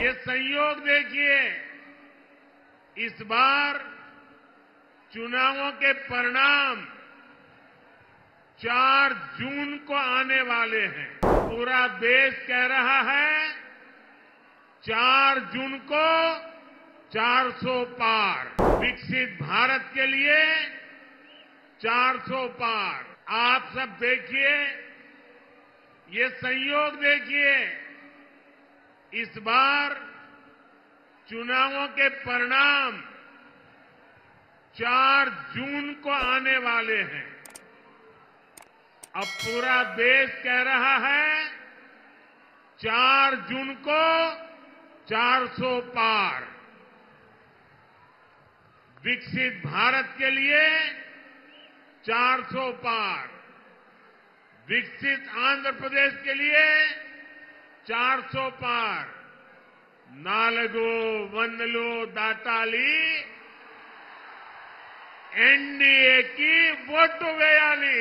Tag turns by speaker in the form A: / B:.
A: ये संयोग देखिए, इस बार चुनावों के परिणाम 4 जून को आने वाले हैं। पूरा देश कह रहा है 4 जून को 400 पार। विकसित भारत के लिए 400 पार। आप सब देखिए, ये संयोग देखिए। इस बार चुनावों के परिणाम 4 जून को आने वाले हैं। अब पूरा देश कह रहा है 4 जून को 400 पार। विकसित भारत के लिए 400 पार। विकसित आंध्र प्रदेश के लिए 400 పార్ నాలుగు వందలు దాటాలి ఎన్డీఏకి ఓటు వేయాలి